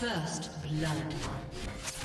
First blood.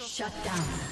Shut down.